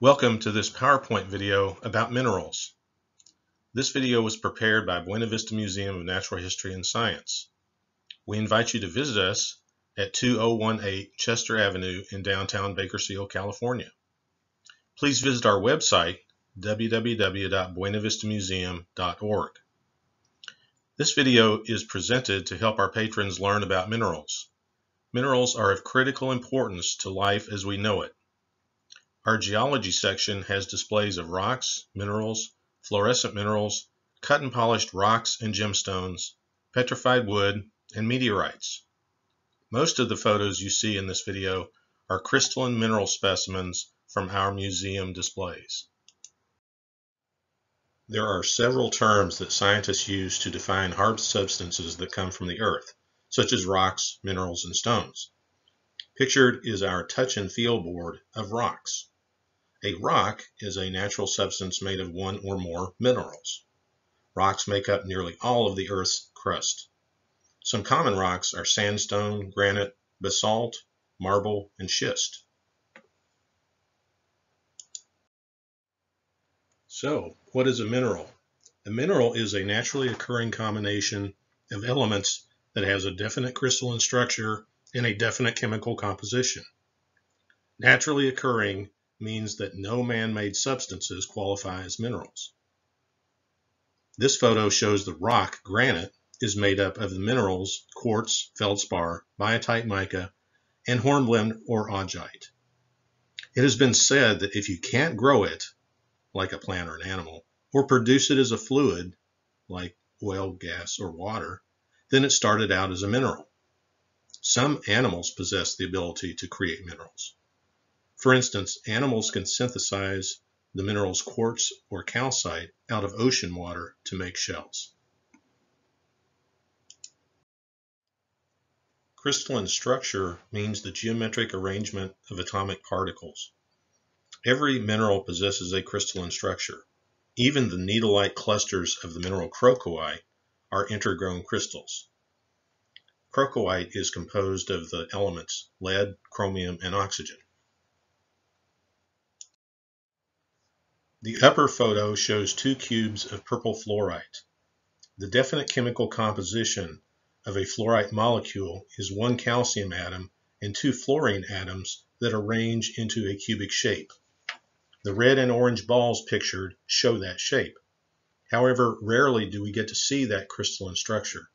Welcome to this PowerPoint video about minerals. This video was prepared by Buena Vista Museum of Natural History and Science. We invite you to visit us at 2018 Chester Avenue in downtown Bakersfield, California. Please visit our website www.buenavistamuseum.org. This video is presented to help our patrons learn about minerals. Minerals are of critical importance to life as we know it. Our geology section has displays of rocks, minerals, fluorescent minerals, cut and polished rocks and gemstones, petrified wood, and meteorites. Most of the photos you see in this video are crystalline mineral specimens from our museum displays. There are several terms that scientists use to define hard substances that come from the earth, such as rocks, minerals, and stones. Pictured is our touch and feel board of rocks. A rock is a natural substance made of one or more minerals. Rocks make up nearly all of the Earth's crust. Some common rocks are sandstone, granite, basalt, marble, and schist. So, what is a mineral? A mineral is a naturally occurring combination of elements that has a definite crystalline structure and a definite chemical composition. Naturally occurring means that no man-made substances qualify as minerals. This photo shows the rock granite is made up of the minerals quartz, feldspar, biotite mica, and hornblende or augite. It has been said that if you can't grow it, like a plant or an animal, or produce it as a fluid, like oil, gas, or water, then it started out as a mineral. Some animals possess the ability to create minerals. For instance, animals can synthesize the minerals quartz or calcite out of ocean water to make shells. Crystalline structure means the geometric arrangement of atomic particles. Every mineral possesses a crystalline structure. Even the needle-like clusters of the mineral crocoite are intergrown crystals. Crocoite is composed of the elements lead, chromium, and oxygen. The upper photo shows two cubes of purple fluorite. The definite chemical composition of a fluorite molecule is one calcium atom and two fluorine atoms that arrange into a cubic shape. The red and orange balls pictured show that shape. However, rarely do we get to see that crystalline structure.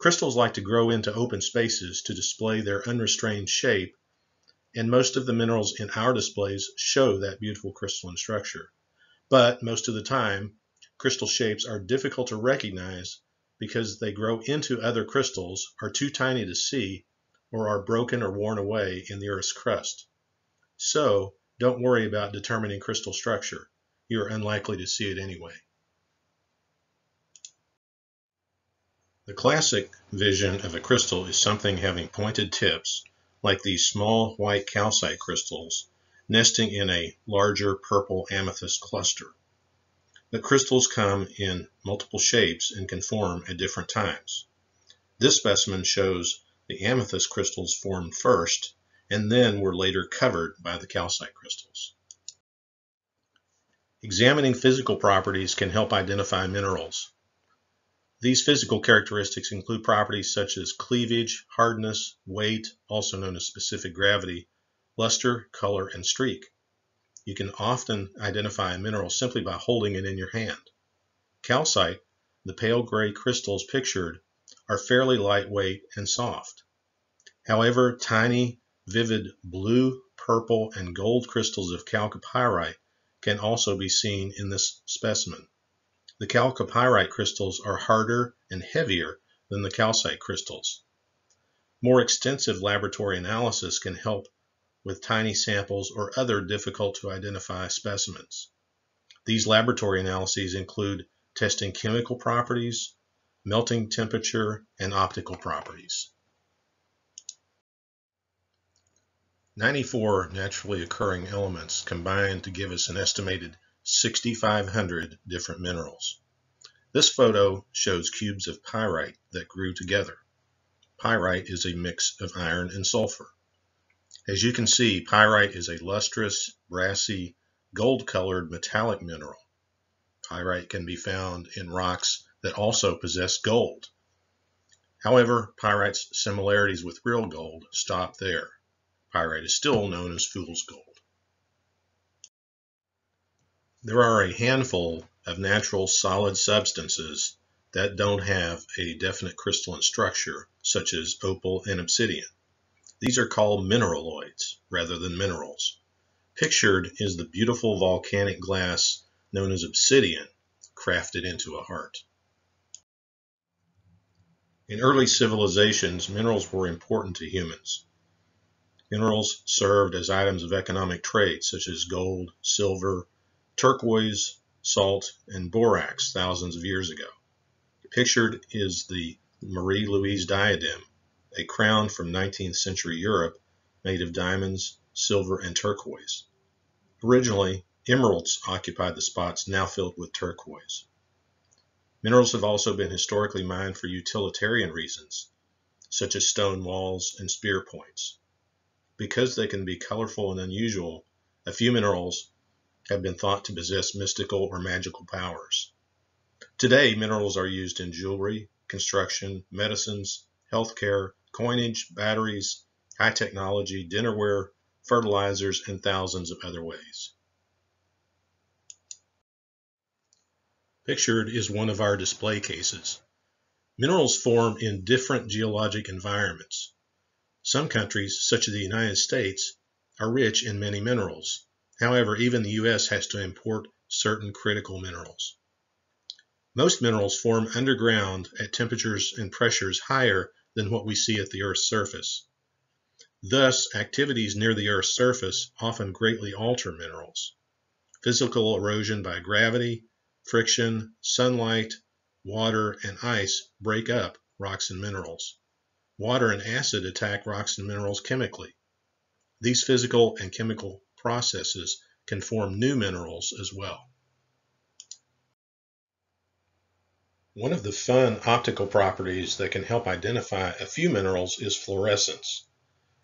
Crystals like to grow into open spaces to display their unrestrained shape and most of the minerals in our displays show that beautiful crystalline structure. But most of the time, crystal shapes are difficult to recognize because they grow into other crystals, are too tiny to see, or are broken or worn away in the Earth's crust. So, don't worry about determining crystal structure. You are unlikely to see it anyway. The classic vision of a crystal is something having pointed tips like these small white calcite crystals nesting in a larger purple amethyst cluster. The crystals come in multiple shapes and can form at different times. This specimen shows the amethyst crystals formed first and then were later covered by the calcite crystals. Examining physical properties can help identify minerals. These physical characteristics include properties such as cleavage, hardness, weight, also known as specific gravity, luster, color, and streak. You can often identify a mineral simply by holding it in your hand. Calcite, the pale gray crystals pictured, are fairly lightweight and soft. However, tiny, vivid blue, purple, and gold crystals of chalcopyrite can also be seen in this specimen. The chalcopyrite crystals are harder and heavier than the calcite crystals. More extensive laboratory analysis can help with tiny samples or other difficult to identify specimens. These laboratory analyses include testing chemical properties, melting temperature, and optical properties. 94 naturally occurring elements combine to give us an estimated 6,500 different minerals. This photo shows cubes of pyrite that grew together. Pyrite is a mix of iron and sulfur. As you can see, pyrite is a lustrous, brassy, gold-colored metallic mineral. Pyrite can be found in rocks that also possess gold. However, pyrite's similarities with real gold stop there. Pyrite is still known as fool's gold. There are a handful of natural solid substances that don't have a definite crystalline structure, such as opal and obsidian. These are called mineraloids rather than minerals. Pictured is the beautiful volcanic glass known as obsidian, crafted into a heart. In early civilizations, minerals were important to humans. Minerals served as items of economic trade, such as gold, silver, turquoise, salt, and borax thousands of years ago. Pictured is the Marie Louise diadem, a crown from 19th century Europe made of diamonds, silver, and turquoise. Originally, emeralds occupied the spots now filled with turquoise. Minerals have also been historically mined for utilitarian reasons, such as stone walls and spear points. Because they can be colorful and unusual, a few minerals have been thought to possess mystical or magical powers. Today, minerals are used in jewelry, construction, medicines, healthcare, coinage, batteries, high technology, dinnerware, fertilizers, and thousands of other ways. Pictured is one of our display cases. Minerals form in different geologic environments. Some countries, such as the United States, are rich in many minerals. However, even the U.S. has to import certain critical minerals. Most minerals form underground at temperatures and pressures higher than what we see at the Earth's surface. Thus, activities near the Earth's surface often greatly alter minerals. Physical erosion by gravity, friction, sunlight, water, and ice break up rocks and minerals. Water and acid attack rocks and minerals chemically. These physical and chemical processes can form new minerals as well. One of the fun optical properties that can help identify a few minerals is fluorescence.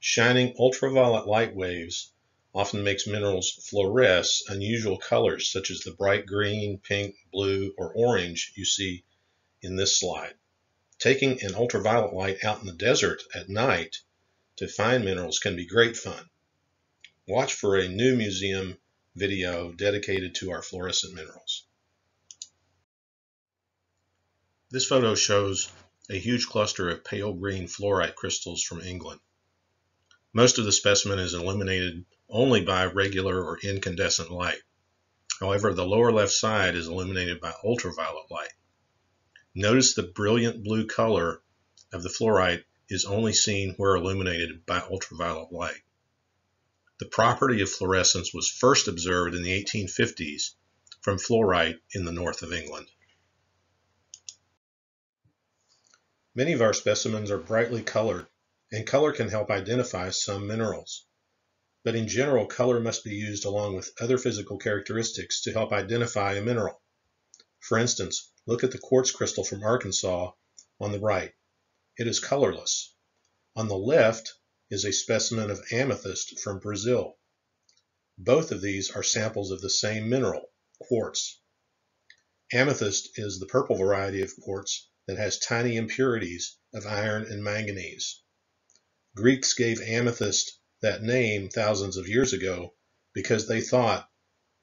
Shining ultraviolet light waves often makes minerals fluoresce unusual colors such as the bright green, pink, blue, or orange you see in this slide. Taking an ultraviolet light out in the desert at night to find minerals can be great fun. Watch for a new museum video dedicated to our fluorescent minerals. This photo shows a huge cluster of pale green fluorite crystals from England. Most of the specimen is illuminated only by regular or incandescent light. However, the lower left side is illuminated by ultraviolet light. Notice the brilliant blue color of the fluorite is only seen where illuminated by ultraviolet light. The property of fluorescence was first observed in the 1850s from fluorite in the north of England. Many of our specimens are brightly colored, and color can help identify some minerals. But in general, color must be used along with other physical characteristics to help identify a mineral. For instance, look at the quartz crystal from Arkansas on the right. It is colorless. On the left, is a specimen of amethyst from Brazil. Both of these are samples of the same mineral, quartz. Amethyst is the purple variety of quartz that has tiny impurities of iron and manganese. Greeks gave amethyst that name thousands of years ago because they thought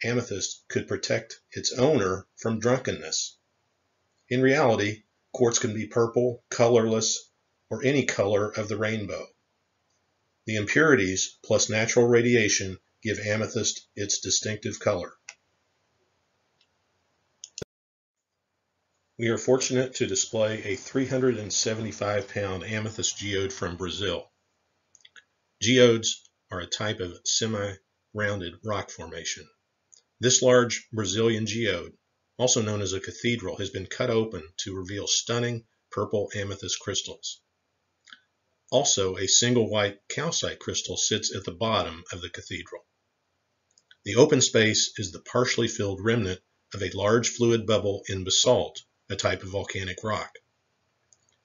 amethyst could protect its owner from drunkenness. In reality, quartz can be purple, colorless, or any color of the rainbow. The impurities plus natural radiation give amethyst its distinctive color. We are fortunate to display a 375 pound amethyst geode from Brazil. Geodes are a type of semi-rounded rock formation. This large Brazilian geode, also known as a cathedral, has been cut open to reveal stunning purple amethyst crystals. Also, a single white calcite crystal sits at the bottom of the cathedral. The open space is the partially filled remnant of a large fluid bubble in basalt, a type of volcanic rock.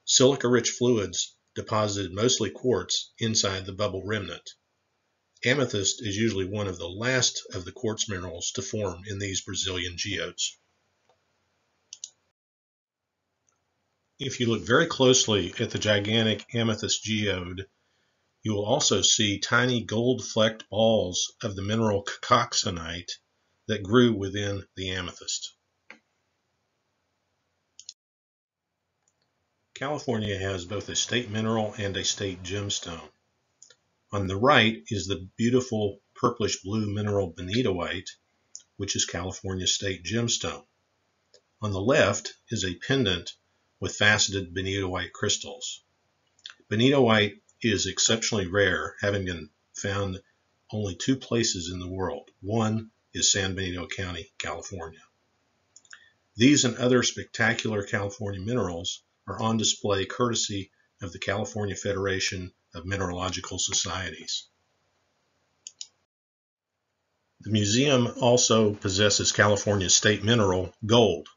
Silica-rich fluids deposited mostly quartz inside the bubble remnant. Amethyst is usually one of the last of the quartz minerals to form in these Brazilian geodes. If you look very closely at the gigantic amethyst geode, you will also see tiny gold-flecked balls of the mineral cacoxenite that grew within the amethyst. California has both a state mineral and a state gemstone. On the right is the beautiful purplish blue mineral benitoite, which is California's state gemstone. On the left is a pendant with faceted benitoite white crystals. Benitoite white is exceptionally rare, having been found only two places in the world. One is San Benito County, California. These and other spectacular California minerals are on display courtesy of the California Federation of Mineralogical Societies. The museum also possesses California's state mineral, gold,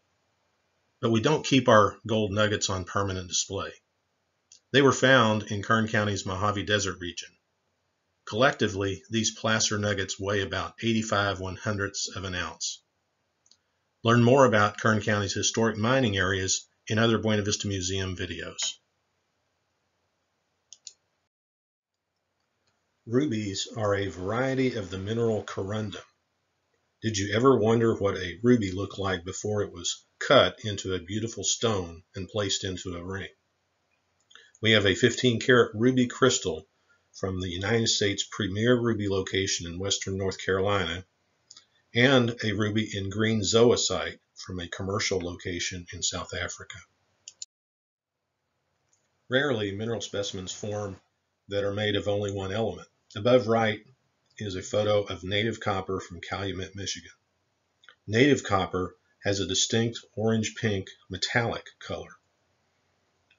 but we don't keep our gold nuggets on permanent display. They were found in Kern County's Mojave Desert region. Collectively, these placer nuggets weigh about 85 one hundredths of an ounce. Learn more about Kern County's historic mining areas in other Buena Vista Museum videos. Rubies are a variety of the mineral corundum. Did you ever wonder what a ruby looked like before it was cut into a beautiful stone and placed into a ring? We have a 15 karat ruby crystal from the United States' premier ruby location in western North Carolina and a ruby in green zoisite from a commercial location in South Africa. Rarely, mineral specimens form that are made of only one element. Above right is a photo of native copper from Calumet, Michigan. Native copper has a distinct orange-pink metallic color.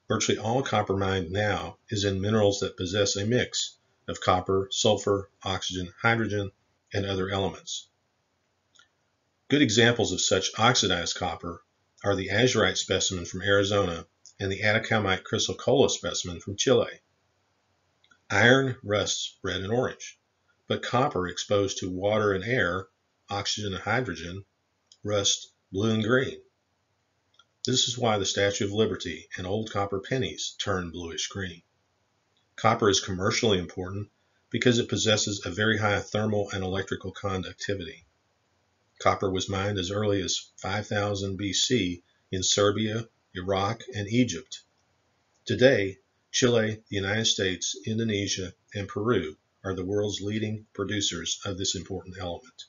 Virtually all copper mined now is in minerals that possess a mix of copper, sulfur, oxygen, hydrogen, and other elements. Good examples of such oxidized copper are the azurite specimen from Arizona and the atacamite chrysocolla specimen from Chile. Iron rusts red and orange, but copper exposed to water and air, oxygen and hydrogen, rusts blue and green. This is why the Statue of Liberty and old copper pennies turn bluish green. Copper is commercially important because it possesses a very high thermal and electrical conductivity. Copper was mined as early as 5000 BC in Serbia, Iraq, and Egypt. Today, Chile, the United States, Indonesia, and Peru are the world's leading producers of this important element.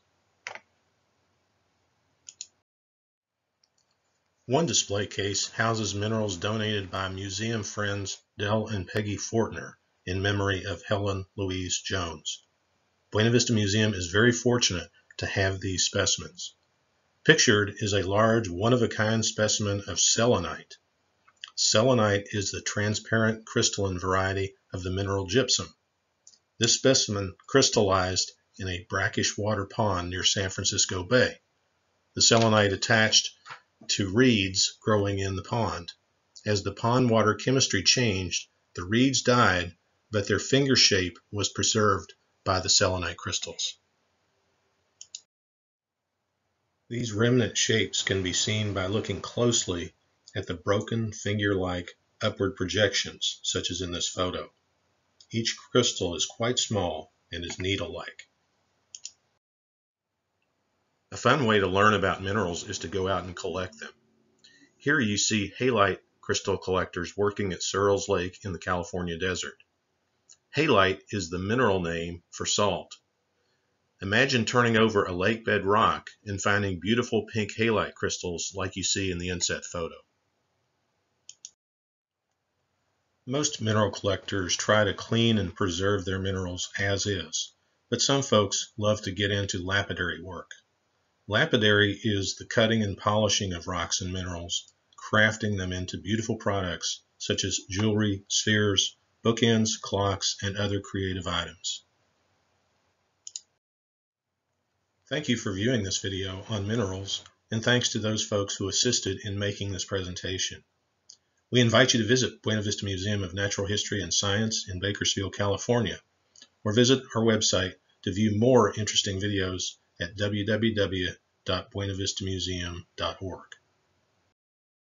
One display case houses minerals donated by museum friends Dell and Peggy Fortner in memory of Helen Louise Jones. Buena Vista Museum is very fortunate to have these specimens. Pictured is a large one-of-a-kind specimen of selenite. Selenite is the transparent crystalline variety of the mineral gypsum. This specimen crystallized in a brackish water pond near San Francisco Bay. The selenite attached to reeds growing in the pond. As the pond water chemistry changed, the reeds died, but their finger shape was preserved by the selenite crystals. These remnant shapes can be seen by looking closely at the broken finger-like upward projections, such as in this photo. Each crystal is quite small and is needle-like. A fun way to learn about minerals is to go out and collect them. Here you see halite crystal collectors working at Searles Lake in the California desert. Halite is the mineral name for salt. Imagine turning over a lake bed rock and finding beautiful pink halite crystals like you see in the inset photo. Most mineral collectors try to clean and preserve their minerals as is, but some folks love to get into lapidary work. Lapidary is the cutting and polishing of rocks and minerals, crafting them into beautiful products such as jewelry, spheres, bookends, clocks, and other creative items. Thank you for viewing this video on minerals, and thanks to those folks who assisted in making this presentation. We invite you to visit Buena Vista Museum of Natural History and Science in Bakersfield, California, or visit our website to view more interesting videos at www.buenavistamuseum.org.